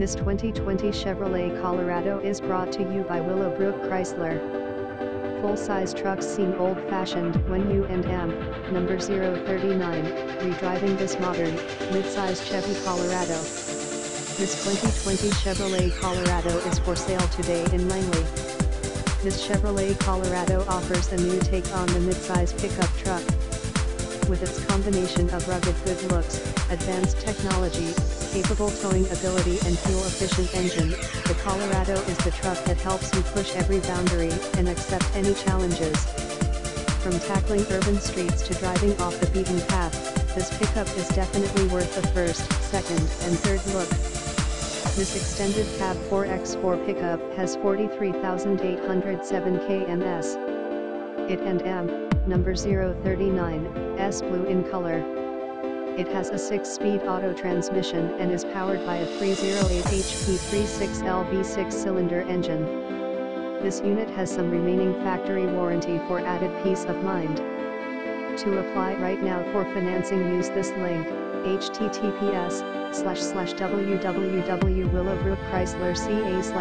This 2020 Chevrolet Colorado is brought to you by Willowbrook Chrysler. Full-size trucks seem old-fashioned when you and M, number 039, redriving this modern, mid-size Chevy Colorado. This 2020 Chevrolet Colorado is for sale today in Langley. This Chevrolet Colorado offers a new take on the mid-size pickup truck. With its combination of rugged good looks, advanced technology, capable towing ability and fuel-efficient engine, the Colorado is the truck that helps you push every boundary and accept any challenges. From tackling urban streets to driving off the beaten path, this pickup is definitely worth the first, second, and third look. This extended cab 4x4 pickup has 43,807 kms. It and M, number 039, S blue in color. It has a 6-speed auto transmission and is powered by a 308 HP 36L V6 cylinder engine. This unit has some remaining factory warranty for added peace of mind. To apply right now for financing use this link, https www.willowbrookchryslerca